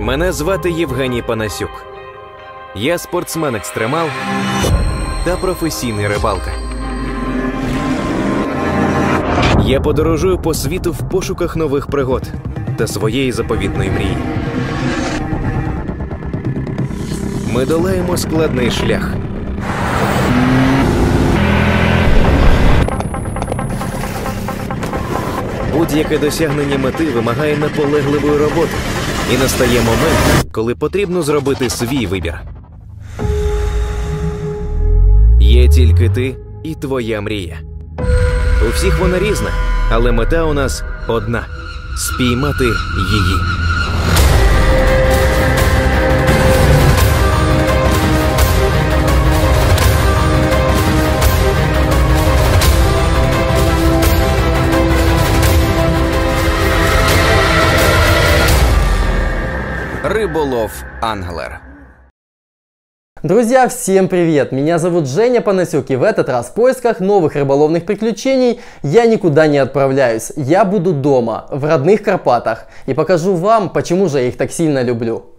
Мене звати Євгеній Панасюк. Я спортсмен-екстремал та професійний рибалка. Я подорожую по світу в пошуках нових пригод та своєї заповітної мрії. Ми долаємо складний шлях. Будь-яке досягнення мети вимагає наполегливої роботи, і настає момент, коли потрібно зробити свій вибір. Є тільки ти і твоя мрія. У всіх вона різна, але мета у нас одна спіймати її. Риболов Англер. Друзья, всем привет! Меня зовут Женя Панасюк и в этот раз в поисках новых рыболовных приключений я никуда не отправляюсь. Я буду дома, в родных Карпатах и покажу вам, почему же я их так сильно люблю.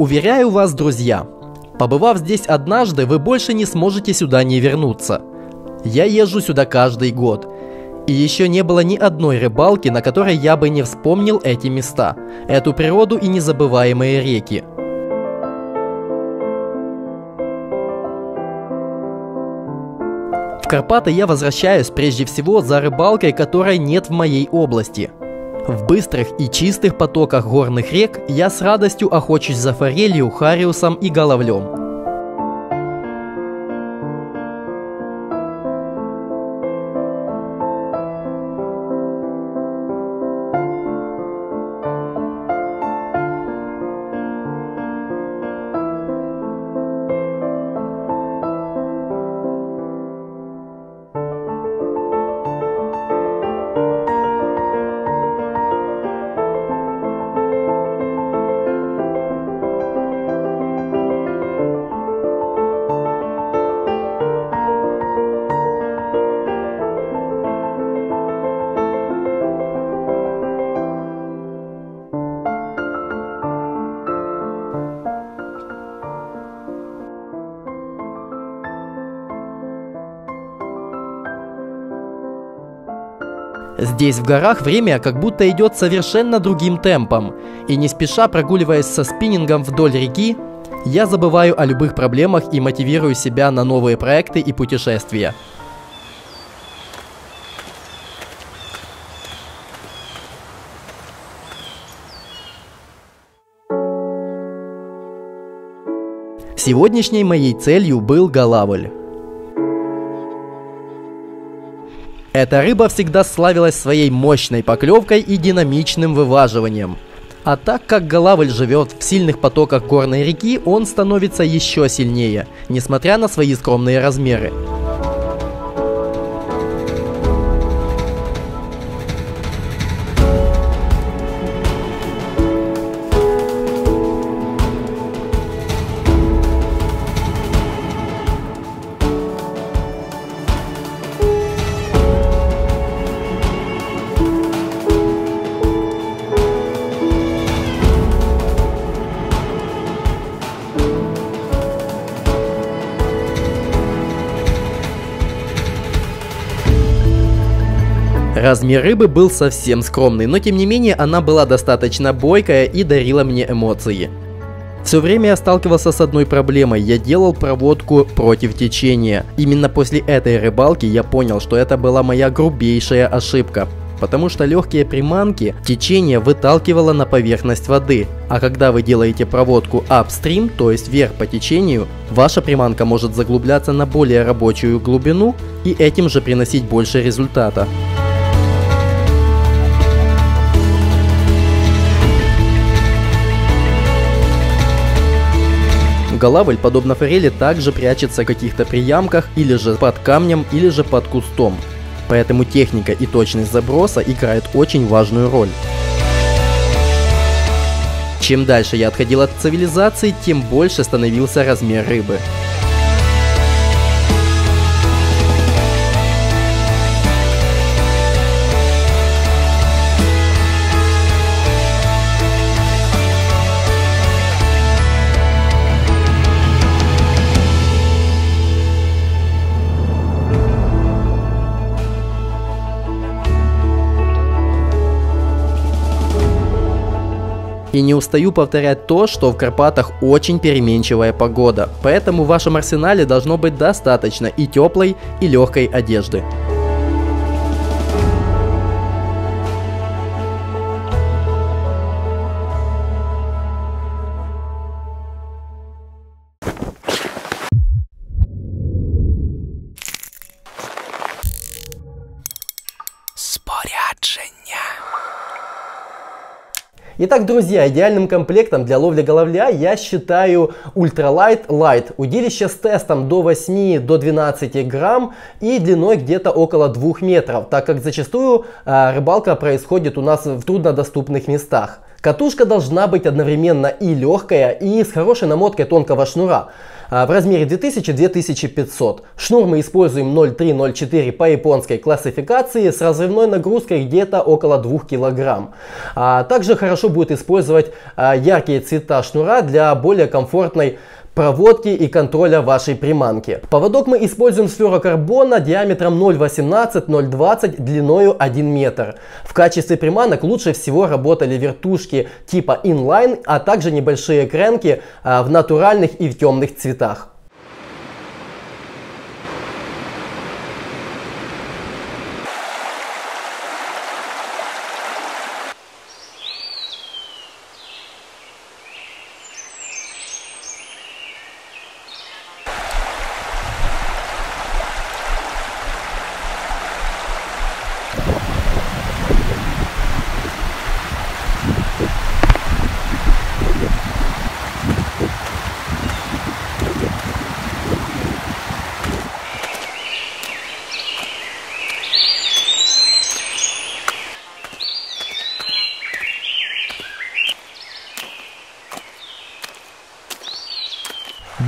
Уверяю вас, друзья, побывав здесь однажды, вы больше не сможете сюда не вернуться. Я езжу сюда каждый год. И еще не было ни одной рыбалки, на которой я бы не вспомнил эти места, эту природу и незабываемые реки. В Карпаты я возвращаюсь прежде всего за рыбалкой, которой нет в моей области. В быстрых и чистых потоках горных рек я с радостью охочусь за форелью, хариусом и головлем. Здесь в горах время как будто идет совершенно другим темпом, и не спеша прогуливаясь со спиннингом вдоль реки, я забываю о любых проблемах и мотивирую себя на новые проекты и путешествия. Сегодняшней моей целью был голавль. Эта рыба всегда славилась своей мощной поклевкой и динамичным вываживанием. А так как голавль живет в сильных потоках горной реки, он становится еще сильнее, несмотря на свои скромные размеры. Размер рыбы был совсем скромный, но тем не менее она была достаточно бойкая и дарила мне эмоции. Все время я сталкивался с одной проблемой. Я делал проводку против течения. Именно после этой рыбалки я понял, что это была моя грубейшая ошибка потому что легкие приманки течение выталкивало на поверхность воды. А когда вы делаете проводку upstream, то есть вверх по течению, ваша приманка может заглубляться на более рабочую глубину и этим же приносить больше результата. Голавль, подобно форели, также прячется в каких-то приямках, или же под камнем, или же под кустом. Поэтому техника и точность заброса играют очень важную роль. Чем дальше я отходил от цивилизации, тем больше становился размер рыбы. И не устаю повторять то, что в Карпатах очень переменчивая погода, поэтому в вашем арсенале должно быть достаточно и теплой, и легкой одежды. Итак, друзья, идеальным комплектом для ловли головля я считаю Ultralight Light. Удилище с тестом до 8 до 12 грамм и длиной где-то около 2 метров, так как зачастую э, рыбалка происходит у нас в труднодоступных местах. Катушка должна быть одновременно и легкая, и с хорошей намоткой тонкого шнура. А, в размере 2000-2500. Шнур мы используем 0,3-0,4 по японской классификации с разрывной нагрузкой где-то около 2 кг. А также хорошо будет использовать а, яркие цвета шнура для более комфортной проводки и контроля вашей приманки. Поводок мы используем с флюорокарбона диаметром 0,18-0,20 длиною 1 метр. В качестве приманок лучше всего работали вертушки типа inline, а также небольшие кренки а, в натуральных и в темных цветах.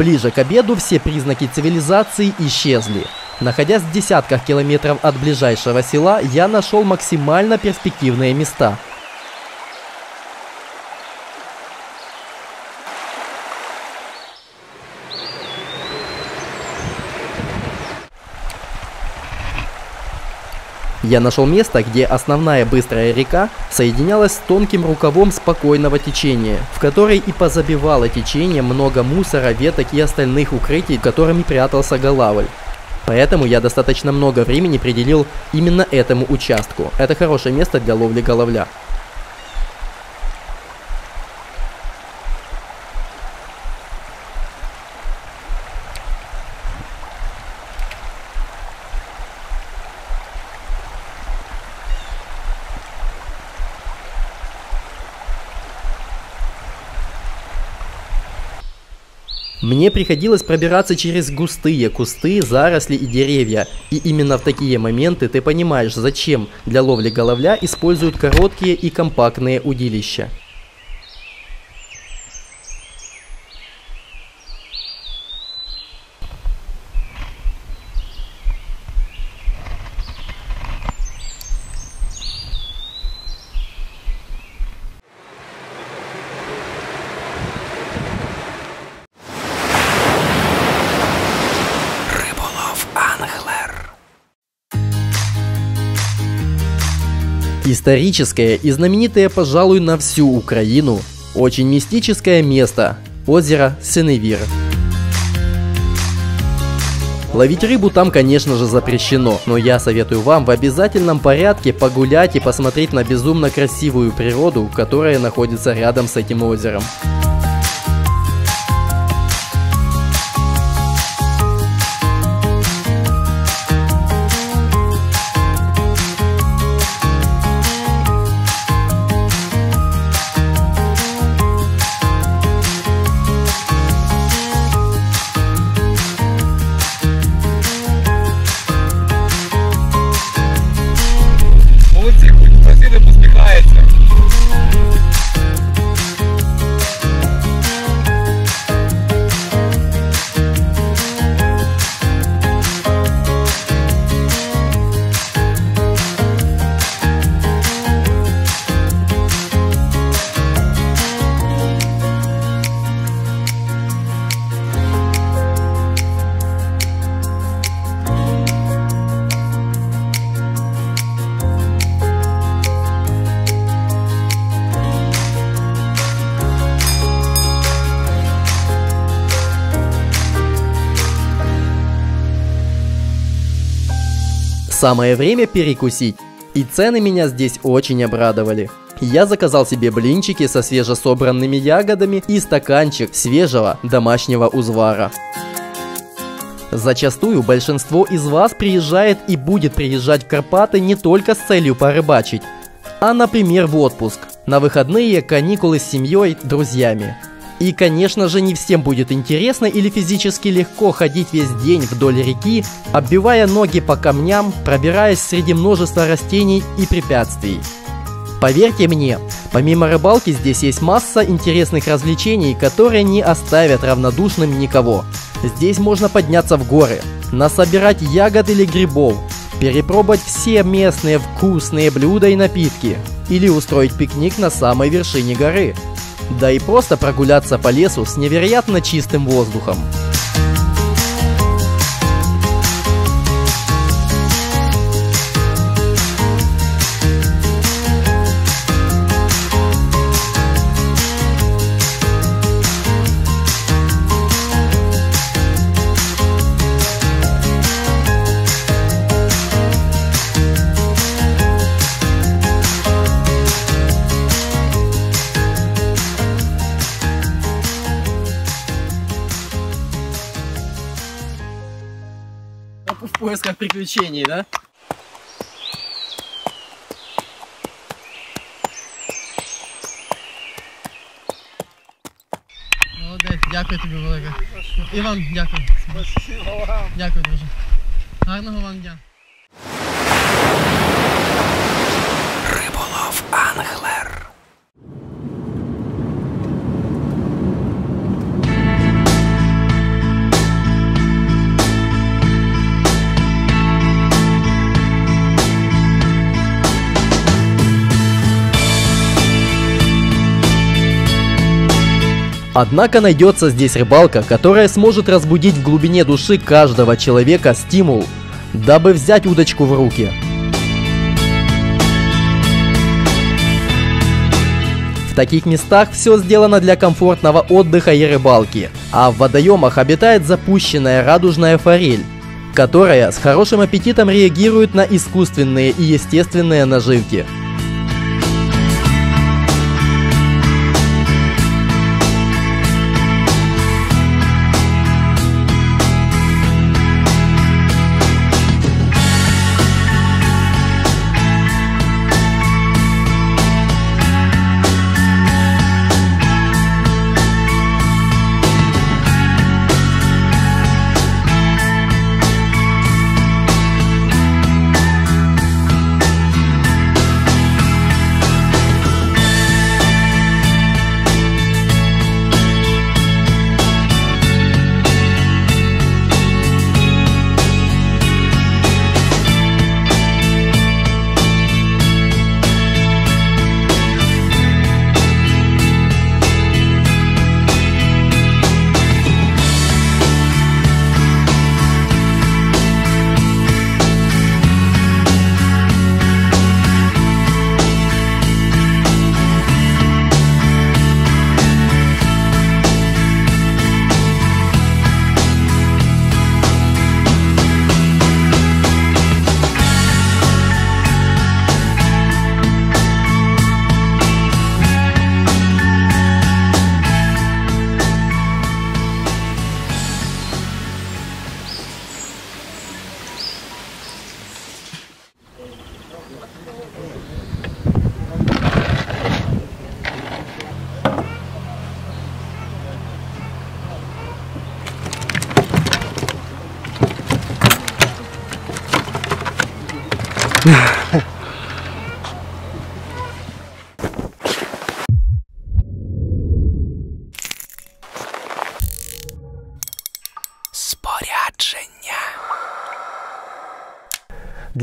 Ближе к обеду все признаки цивилизации исчезли. Находясь в десятках километров от ближайшего села, я нашел максимально перспективные места – Я нашел место, где основная быстрая река соединялась с тонким рукавом спокойного течения, в которой и позабивало течение много мусора, веток и остальных укрытий, которыми прятался Галавль. Поэтому я достаточно много времени пределил именно этому участку. Это хорошее место для ловли головля. Мне приходилось пробираться через густые кусты, заросли и деревья. И именно в такие моменты ты понимаешь, зачем для ловли головля используют короткие и компактные удилища. Историческое и знаменитое, пожалуй, на всю Украину, очень мистическое место озеро Сеневир. Ловить рыбу там, конечно же, запрещено, но я советую вам в обязательном порядке погулять и посмотреть на безумно красивую природу, которая находится рядом с этим озером. Самое время перекусить. И цены меня здесь очень обрадовали. Я заказал себе блинчики со свежесобранными ягодами и стаканчик свежего домашнего узвара. Зачастую большинство из вас приезжает и будет приезжать в Карпаты не только с целью порыбачить, а, например, в отпуск, на выходные, каникулы с семьей, друзьями. И, конечно же, не всем будет интересно или физически легко ходить весь день вдоль реки, оббивая ноги по камням, пробираясь среди множества растений и препятствий. Поверьте мне, помимо рыбалки здесь есть масса интересных развлечений, которые не оставят равнодушным никого. Здесь можно подняться в горы, насобирать ягод или грибов, перепробовать все местные вкусные блюда и напитки, или устроить пикник на самой вершине горы. Да и просто прогуляться по лесу с невероятно чистым воздухом. Приключений, да? Молодець, дякую тобі велике. І вам дякую. Дякую дуже. Гарного вам дня. Однако найдется здесь рыбалка, которая сможет разбудить в глубине души каждого человека стимул, дабы взять удочку в руки. В таких местах все сделано для комфортного отдыха и рыбалки, а в водоемах обитает запущенная радужная форель, которая с хорошим аппетитом реагирует на искусственные и естественные наживки.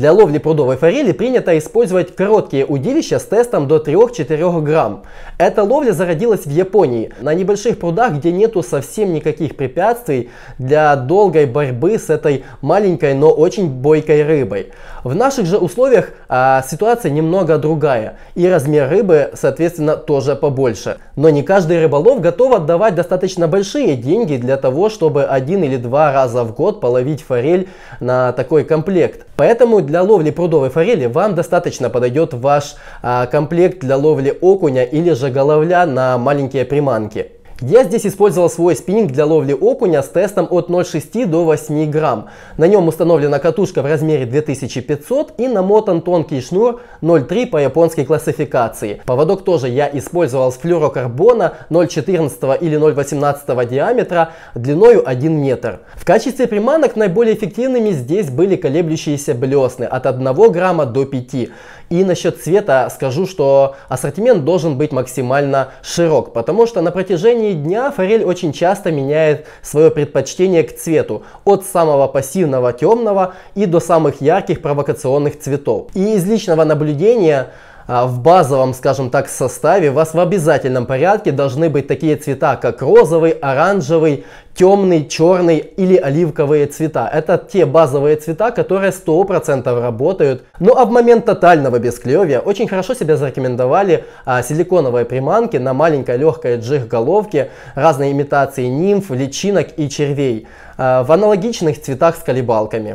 Для ловли прудовой форели принято использовать короткие удилища с тестом до 3-4 грамм. Эта ловля зародилась в Японии, на небольших прудах, где нету совсем никаких препятствий для долгой борьбы с этой маленькой, но очень бойкой рыбой. В наших же условиях а, ситуация немного другая, и размер рыбы, соответственно, тоже побольше. Но не каждый рыболов готов отдавать достаточно большие деньги для того, чтобы один или два раза в год половить форель на такой комплект. Поэтому для ловли прудовой форели вам достаточно подойдет ваш а, комплект для ловли окуня или же головля на маленькие приманки. Я здесь использовал свой спиннинг для ловли окуня с тестом от 0,6 до 8 грамм. На нем установлена катушка в размере 2500 и намотан тонкий шнур 0,3 по японской классификации. Поводок тоже я использовал с флюрокарбона 0,14 или 0,18 диаметра длиною 1 метр. В качестве приманок наиболее эффективными здесь были колеблющиеся блесны от 1 грамма до 5. И насчет цвета скажу, что ассортимент должен быть максимально широк, потому что на протяжении дня форель очень часто меняет свое предпочтение к цвету, от самого пассивного темного и до самых ярких провокационных цветов. И из личного наблюдения в базовом, скажем так, составе у вас в обязательном порядке должны быть такие цвета, как розовый, оранжевый, темный, черный или оливковые цвета. Это те базовые цвета, которые 100% работают. Ну а в момент тотального бесклевия очень хорошо себя зарекомендовали а, силиконовые приманки на маленькой легкой джиг головке, разные имитации нимф, личинок и червей а, в аналогичных цветах с колебалками.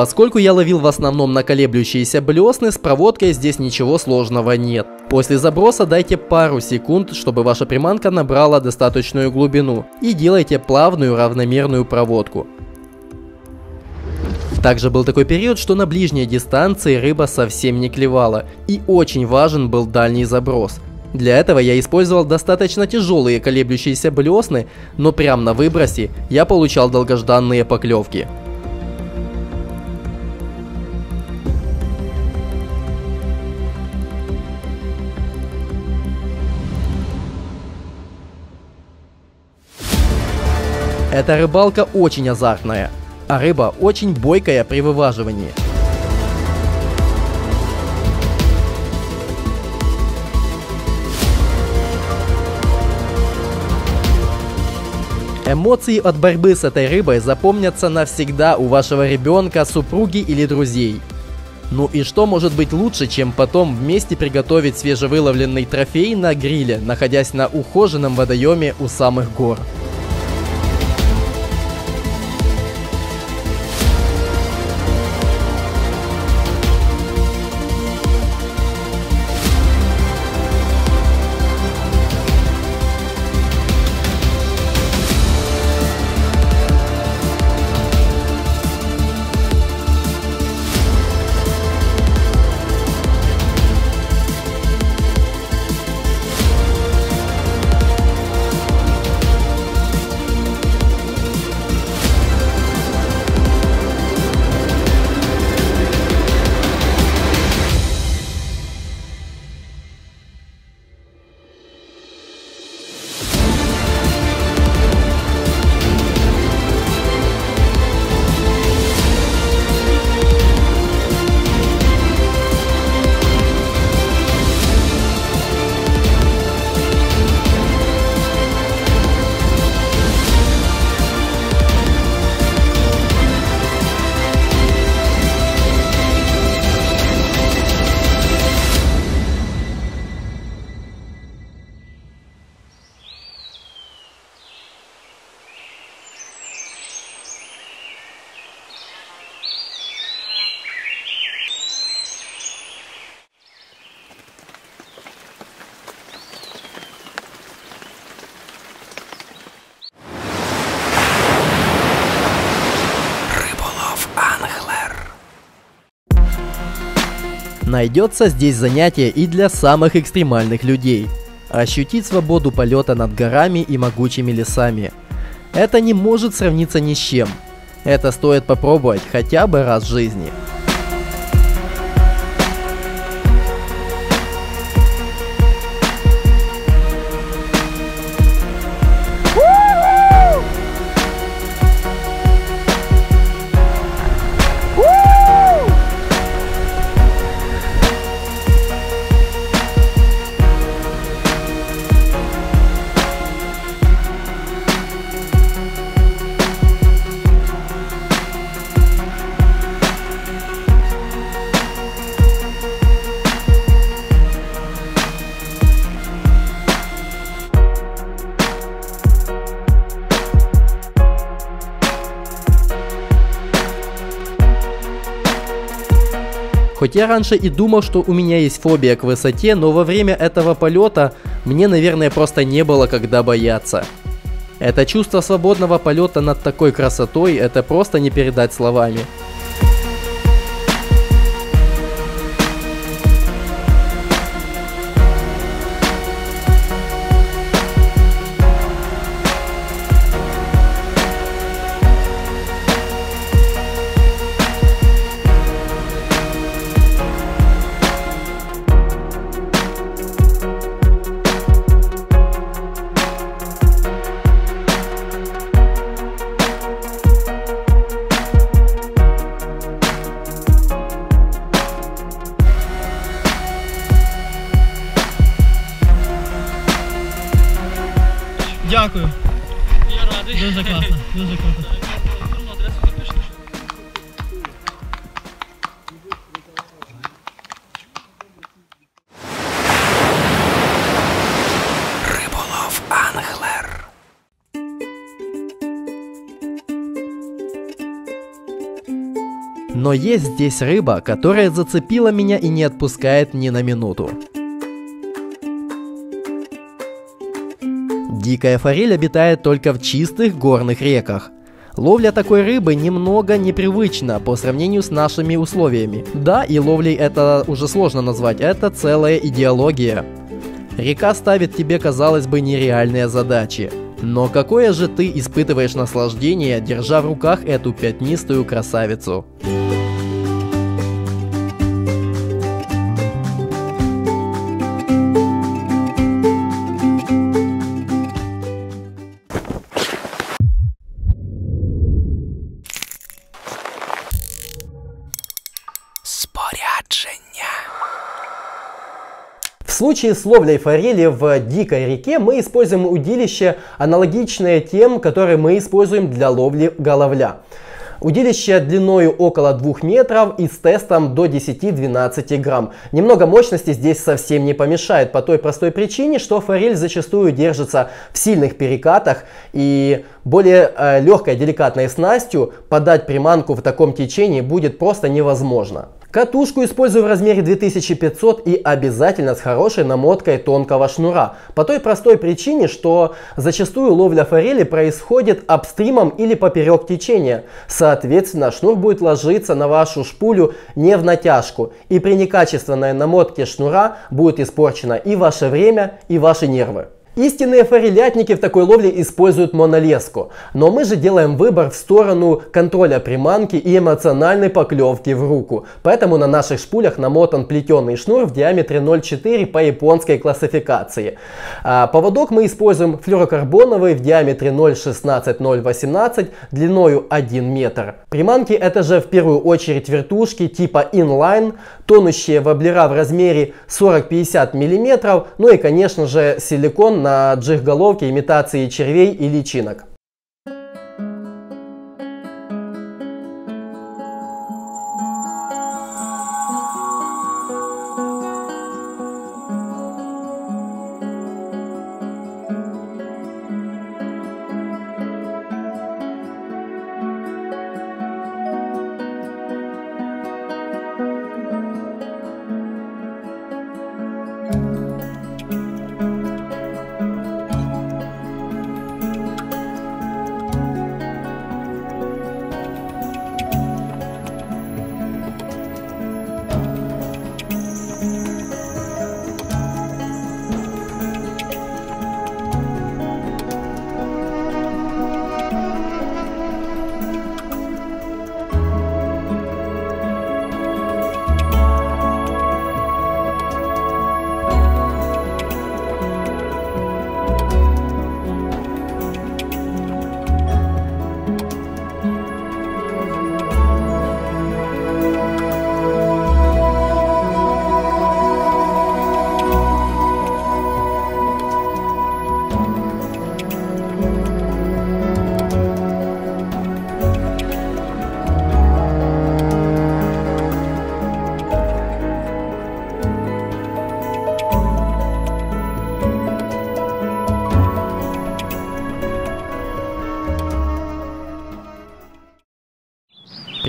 Поскольку я ловил в основном на колеблющиеся блесны, с проводкой здесь ничего сложного нет. После заброса дайте пару секунд, чтобы ваша приманка набрала достаточную глубину и делайте плавную равномерную проводку. Также был такой период, что на ближней дистанции рыба совсем не клевала, и очень важен был дальний заброс. Для этого я использовал достаточно тяжелые колеблющиеся блесны, но прямо на выбросе я получал долгожданные поклевки. Эта рыбалка очень азартная, а рыба очень бойкая при вываживании. Эмоции от борьбы с этой рыбой запомнятся навсегда у вашего ребенка, супруги или друзей. Ну и что может быть лучше, чем потом вместе приготовить свежевыловленный трофей на гриле, находясь на ухоженном водоеме у самых гор? Найдется здесь занятие и для самых экстремальных людей. Ощутить свободу полета над горами и могучими лесами. Это не может сравниться ни с чем. Это стоит попробовать хотя бы раз в жизни. Хоть я раньше и думал, что у меня есть фобия к высоте, но во время этого полета мне, наверное, просто не было когда бояться. Это чувство свободного полета над такой красотой, это просто не передать словами. Но есть здесь рыба, которая зацепила меня и не отпускает ни на минуту. Дикая форель обитает только в чистых горных реках. Ловля такой рыбы немного непривычна по сравнению с нашими условиями. Да, и ловлей это уже сложно назвать, это целая идеология. Река ставит тебе, казалось бы, нереальные задачи. Но какое же ты испытываешь наслаждение, держа в руках эту пятнистую красавицу? Случае с ловлей форели в дикой реке мы используем удилище, аналогичное тем, которые мы используем для ловли головля. Удилище длиною около 2 метров и с тестом до 10-12 грамм. Немного мощности здесь совсем не помешает по той простой причине, что форель зачастую держится в сильных перекатах и более э, легкой деликатной снастью подать приманку в таком течении будет просто невозможно. Катушку использую в размере 2500 и обязательно с хорошей намоткой тонкого шнура. По той простой причине, что зачастую ловля форели происходит апстримом или поперек течения. Соответственно, шнур будет ложиться на вашу шпулю не в натяжку. И при некачественной намотке шнура будет испорчено и ваше время, и ваши нервы. Истинные форелятники в такой ловле используют монолеску, но мы же делаем выбор в сторону контроля приманки и эмоциональной поклевки в руку. Поэтому на наших шпулях намотан плетеный шнур в диаметре 0,4 по японской классификации. А поводок мы используем флюрокарбоновый в диаметре 0,16-0,18 длиною 1 метр. Приманки это же в первую очередь вертушки типа inline, тонущие воблера в размере 40-50 мм, ну и конечно же силикон на джиг-головке имитации червей и личинок.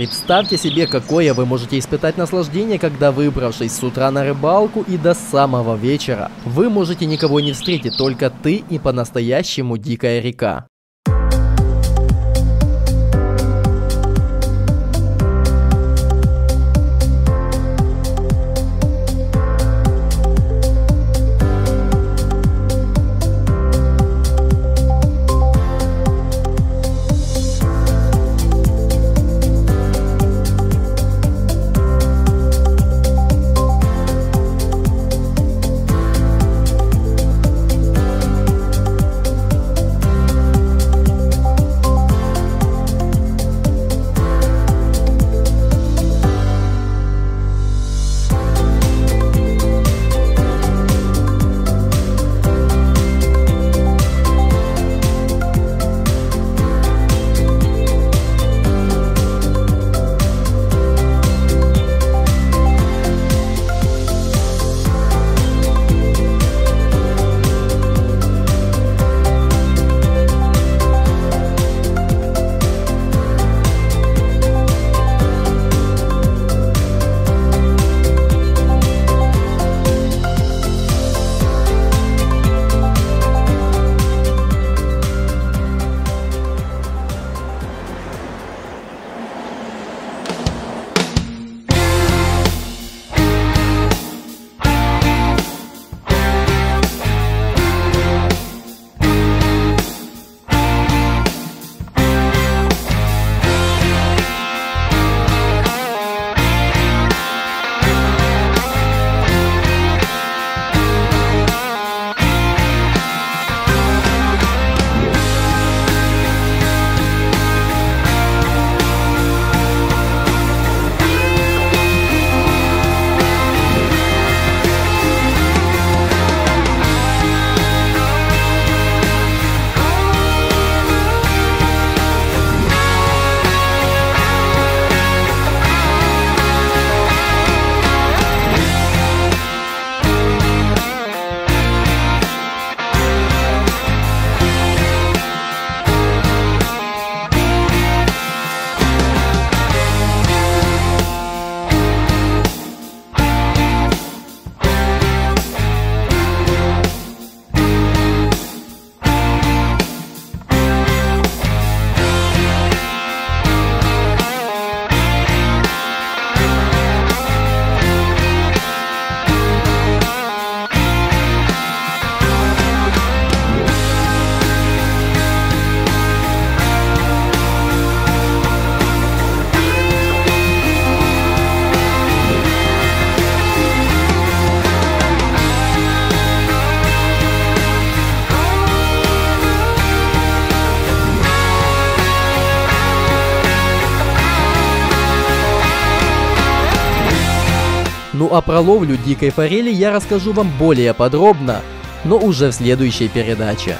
Представьте себе, какое вы можете испытать наслаждение, когда выбравшись с утра на рыбалку и до самого вечера, вы можете никого не встретить, только ты и по-настоящему дикая река. Ну а про ловлю дикой форели я расскажу вам более подробно, но уже в следующей передаче.